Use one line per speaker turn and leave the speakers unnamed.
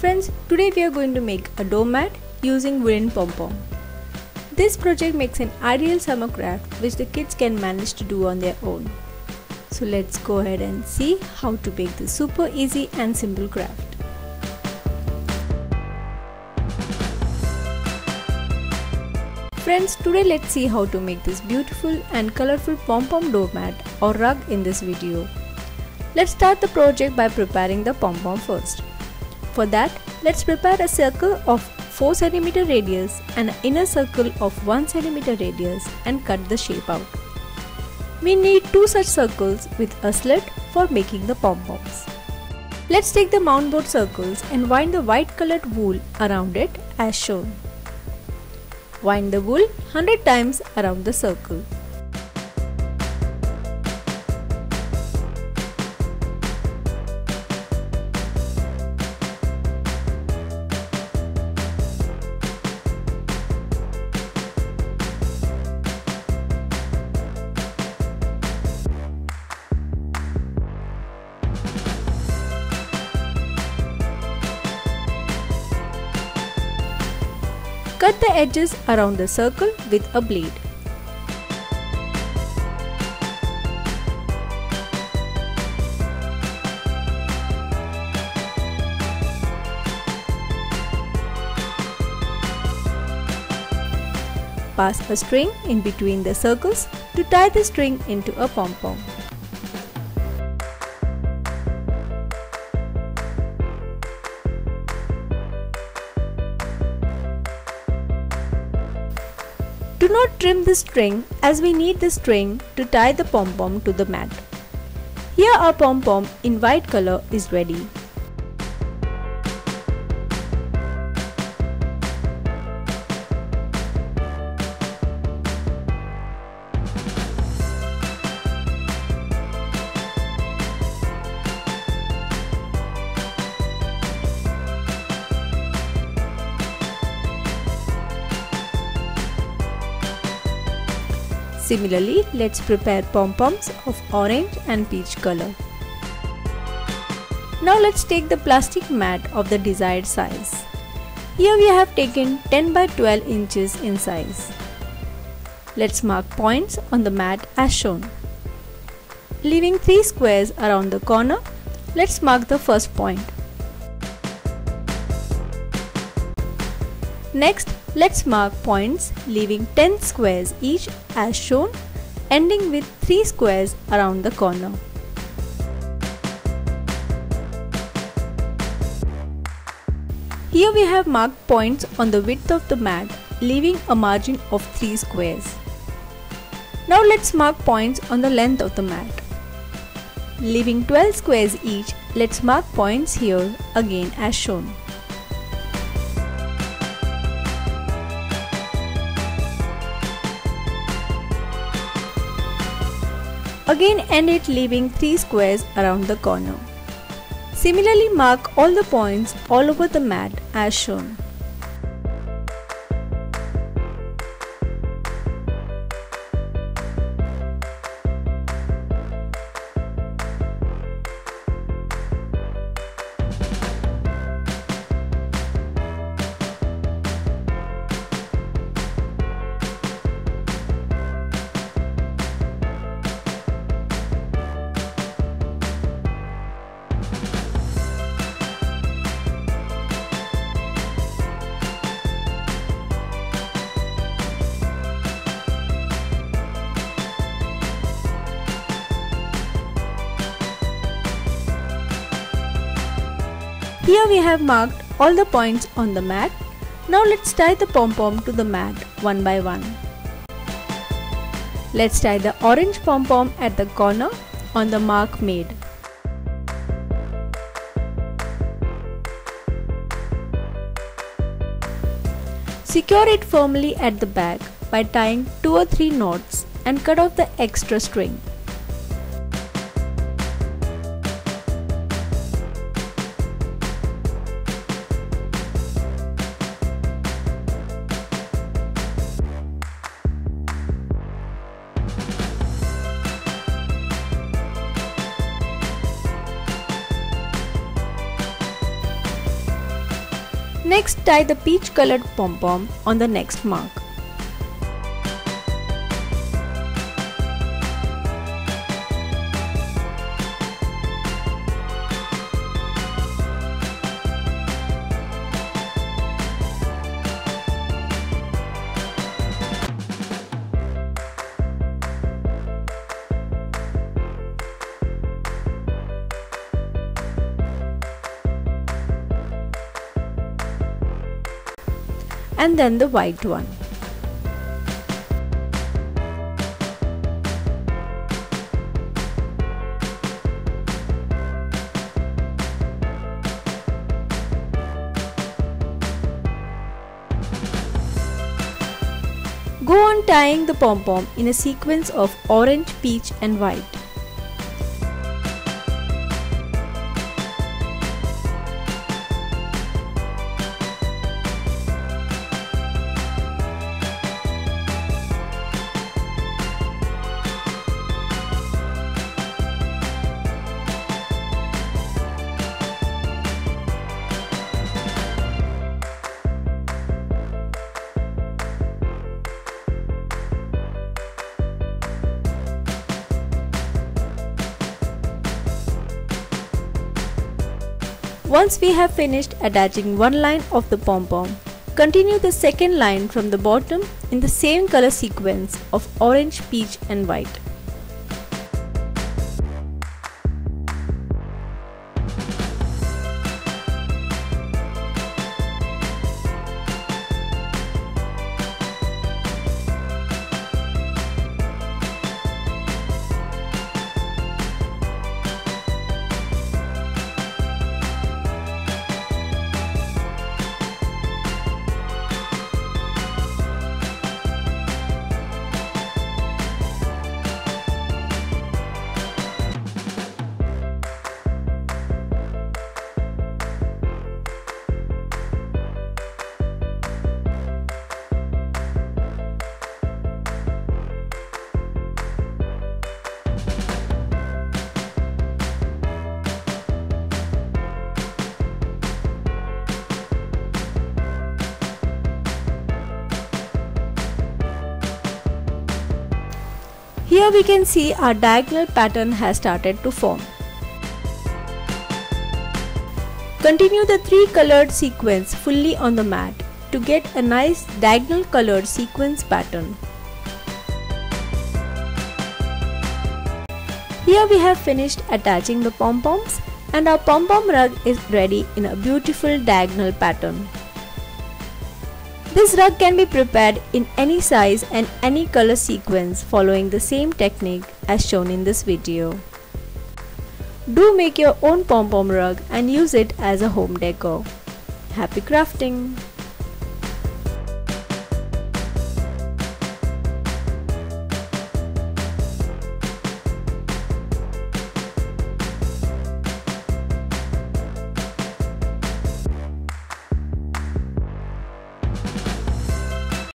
Friends, today we are going to make a doormat using wooden pom-pom. This project makes an ideal summer craft which the kids can manage to do on their own. So let's go ahead and see how to make this super easy and simple craft. Friends, today let's see how to make this beautiful and colorful pom-pom doormat or rug in this video. Let's start the project by preparing the pom-pom first. For that, let's prepare a circle of 4 cm radius and an inner circle of 1 cm radius and cut the shape out. We need two such circles with a slit for making the pom-poms. Let's take the mount board circles and wind the white colored wool around it as shown. Wind the wool 100 times around the circle. Cut the edges around the circle with a blade. Pass a string in between the circles to tie the string into a pom-pom. Do not trim the string as we need the string to tie the pom-pom to the mat. Here our pom-pom in white color is ready. Similarly, let's prepare pom-poms of orange and peach color. Now let's take the plastic mat of the desired size. Here we have taken 10 by 12 inches in size. Let's mark points on the mat as shown. Leaving 3 squares around the corner, let's mark the first point. Next, let's mark points leaving 10 squares each as shown, ending with 3 squares around the corner. Here we have marked points on the width of the mat, leaving a margin of 3 squares. Now let's mark points on the length of the mat. Leaving 12 squares each, let's mark points here again as shown. Again end it leaving 3 squares around the corner. Similarly mark all the points all over the mat as shown. Here we have marked all the points on the mat. Now let's tie the pom-pom to the mat one by one. Let's tie the orange pom-pom at the corner on the mark made. Secure it firmly at the back by tying 2 or 3 knots and cut off the extra string. Next tie the peach colored pom-pom on the next mark. And then the white one. Go on tying the pom-pom in a sequence of orange, peach and white. Once we have finished attaching one line of the pom-pom, continue the second line from the bottom in the same color sequence of orange, peach and white. Here we can see our diagonal pattern has started to form. Continue the three colored sequence fully on the mat to get a nice diagonal colored sequence pattern. Here we have finished attaching the pom-poms and our pom-pom rug is ready in a beautiful diagonal pattern. This rug can be prepared in any size and any color sequence following the same technique as shown in this video. Do make your own pom-pom rug and use it as a home decor. Happy crafting!